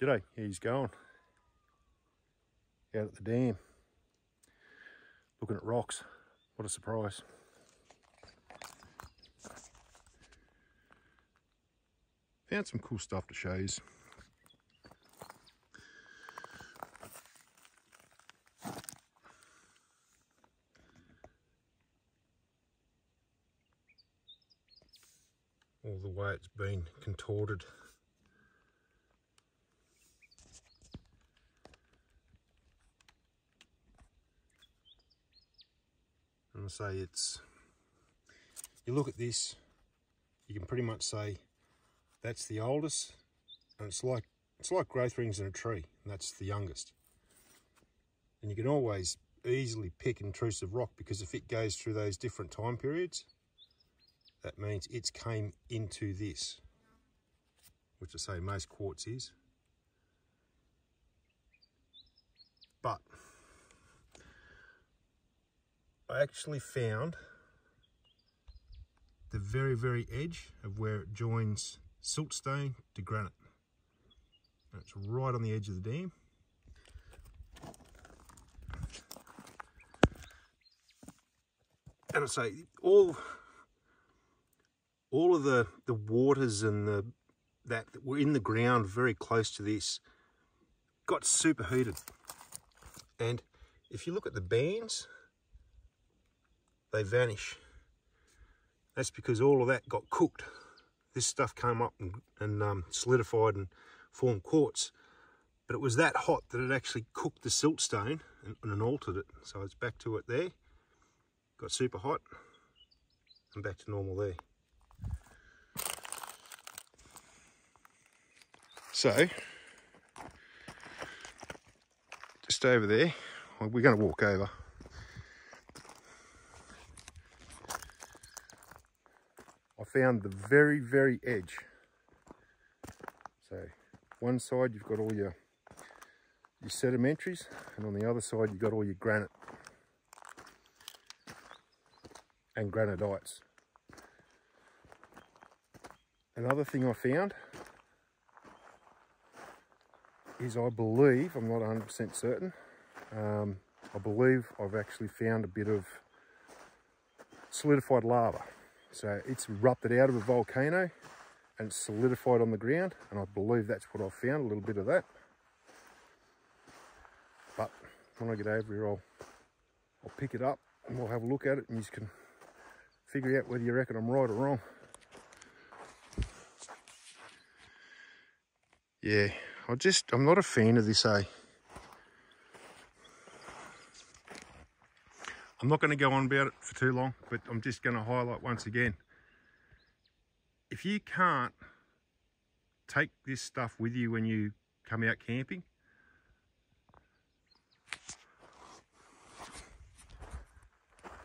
G'day, he's going. Out at the dam. Looking at rocks. What a surprise. Found some cool stuff to show you. All the way it's been contorted. And say it's, you look at this, you can pretty much say that's the oldest and it's like it's like growth rings in a tree and that's the youngest. And you can always easily pick intrusive rock because if it goes through those different time periods that means it's came into this which I say most quartz is. But I actually found the very very edge of where it joins siltstone to granite. It's right on the edge of the dam. And I say all all of the the waters and the that, that were in the ground very close to this got superheated. And if you look at the bands, they vanish. That's because all of that got cooked this stuff came up and, and um, solidified and formed quartz. But it was that hot that it actually cooked the siltstone and, and altered it. So it's back to it there. Got super hot and back to normal there. So, just over there, we're going to walk over. Found the very, very edge. So one side you've got all your, your sedimentaries and on the other side you've got all your granite and granodites. Another thing I found is I believe, I'm not 100% certain, um, I believe I've actually found a bit of solidified lava. So it's erupted out of a volcano and solidified on the ground. And I believe that's what I've found, a little bit of that. But when I get over here, I'll, I'll pick it up and we'll have a look at it and you can figure out whether you reckon I'm right or wrong. Yeah, I just, I'm not a fan of this, eh? I'm not going to go on about it for too long, but I'm just going to highlight once again. If you can't take this stuff with you when you come out camping,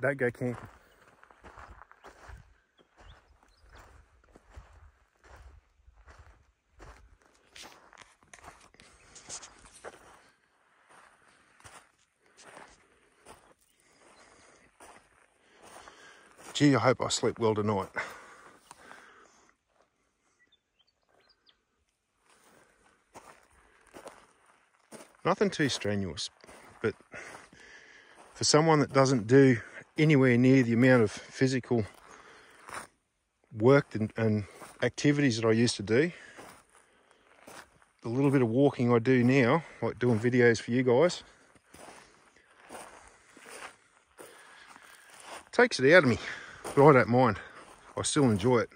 don't go camping. Gee, I hope I sleep well tonight. Nothing too strenuous, but for someone that doesn't do anywhere near the amount of physical work and, and activities that I used to do, the little bit of walking I do now, like doing videos for you guys, takes it out of me but I don't mind. I still enjoy it.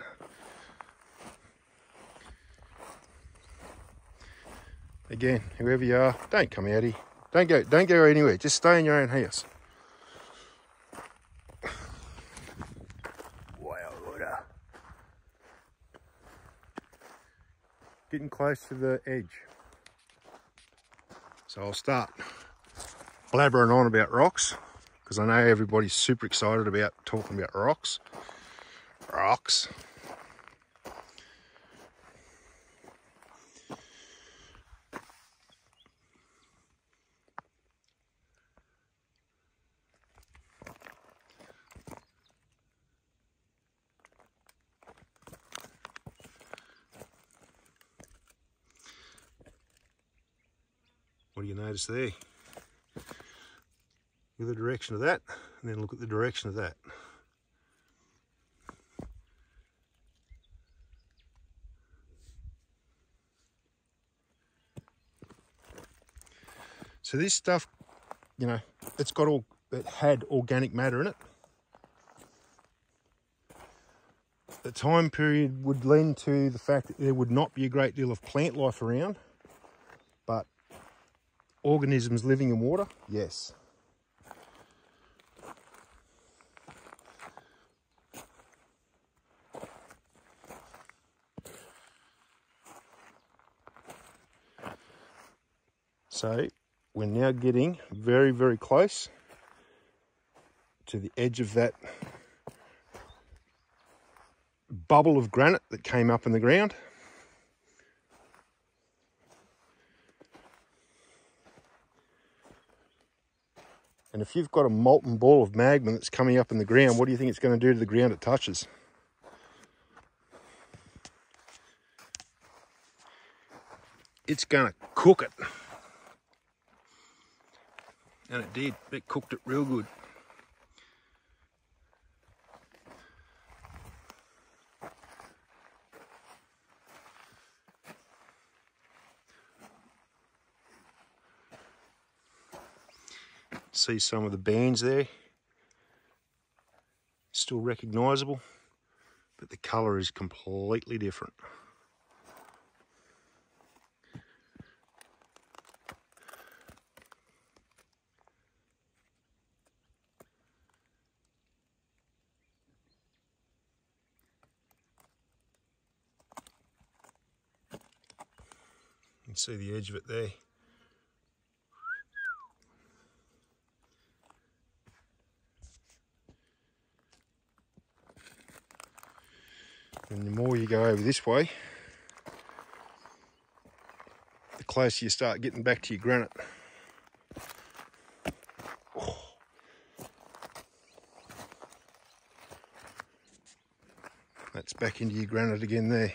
Again, whoever you are, don't come out here. Don't go, don't go anywhere. Just stay in your own house. Wow, water. Getting close to the edge. So I'll start blabbering on about rocks because I know everybody's super excited about talking about rocks. Rocks. What do you notice there? Look at the direction of that, and then look at the direction of that. So this stuff, you know, it's got all, it had organic matter in it. The time period would lend to the fact that there would not be a great deal of plant life around, but organisms living in water, yes. So we're now getting very, very close to the edge of that bubble of granite that came up in the ground. And if you've got a molten ball of magma that's coming up in the ground, what do you think it's going to do to the ground it touches? It's going to cook it. And it did. It cooked it real good. See some of the bands there. Still recognisable, but the colour is completely different. Can see the edge of it there. And the more you go over this way, the closer you start getting back to your granite. That's back into your granite again there.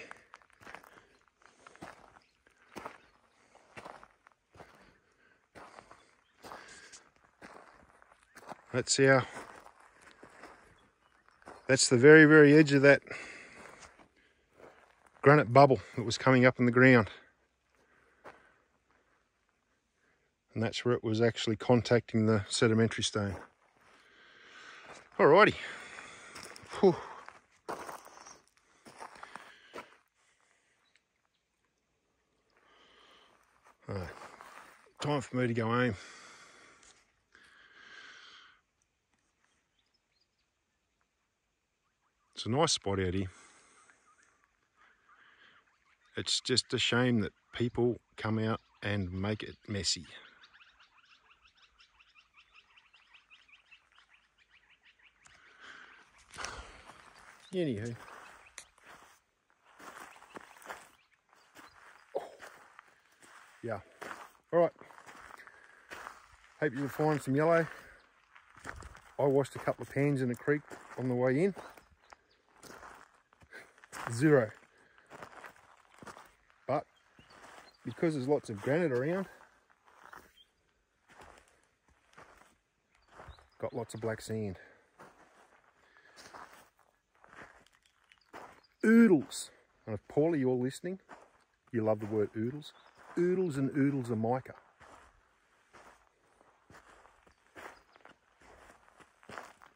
That's our, that's the very, very edge of that granite bubble that was coming up in the ground. And that's where it was actually contacting the sedimentary stone. Alrighty. Whew. Time for me to go home. It's a nice spot out here. It's just a shame that people come out and make it messy. Anywho. Oh. Yeah. All right. Hope you'll find some yellow. I washed a couple of pans in the creek on the way in zero. But because there's lots of granite around, got lots of black sand. Oodles. And if Paulie, you're listening, you love the word oodles. Oodles and oodles of mica.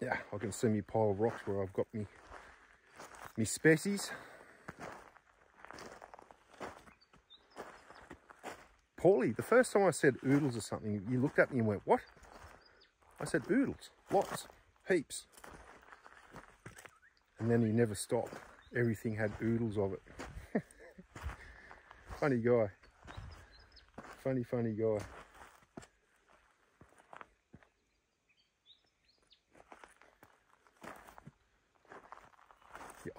Yeah, I can see me pile of rocks where I've got me me species. Paulie, the first time I said oodles or something, you looked at me and went, what? I said oodles, lots, heaps. And then he never stopped. Everything had oodles of it. funny guy. Funny, funny guy.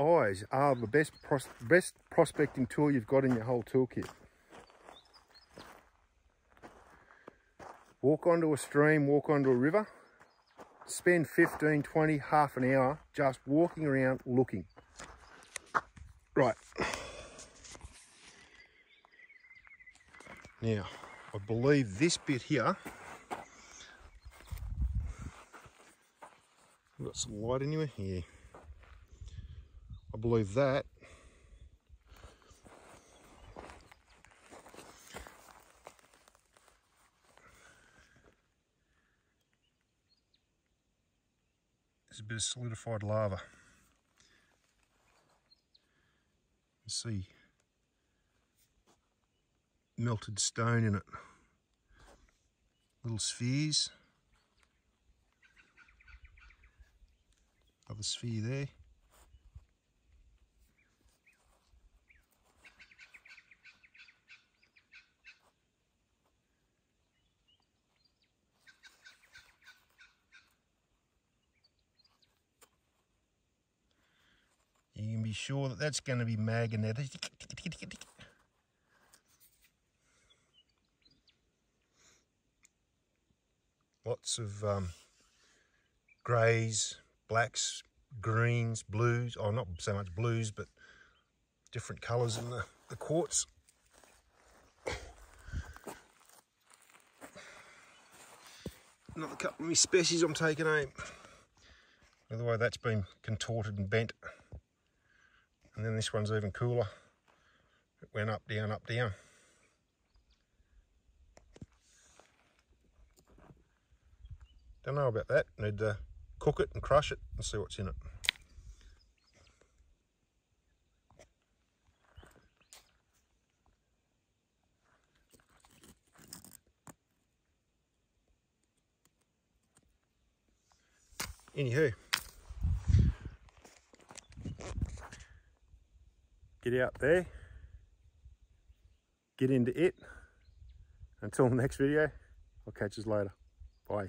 Eyes are the best, pros best prospecting tool you've got in your whole toolkit. Walk onto a stream, walk onto a river, spend 15, 20, half an hour just walking around looking. Right. Now, I believe this bit here, we've got some light anywhere, yeah. I believe that is a bit of solidified lava. You see melted stone in it. Little spheres. Other sphere there. You can be sure that that's going to be magnetic. Lots of um, greys, blacks, greens, blues. Oh, not so much blues, but different colours in the, the quartz. Another couple of my species I'm taking home. By the way, that's been contorted and bent. And then this one's even cooler. It went up, down, up, down. Don't know about that. Need to cook it and crush it and see what's in it. Anywho, get out there, get into it. Until the next video, I'll catch you later. Bye.